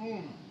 嗯。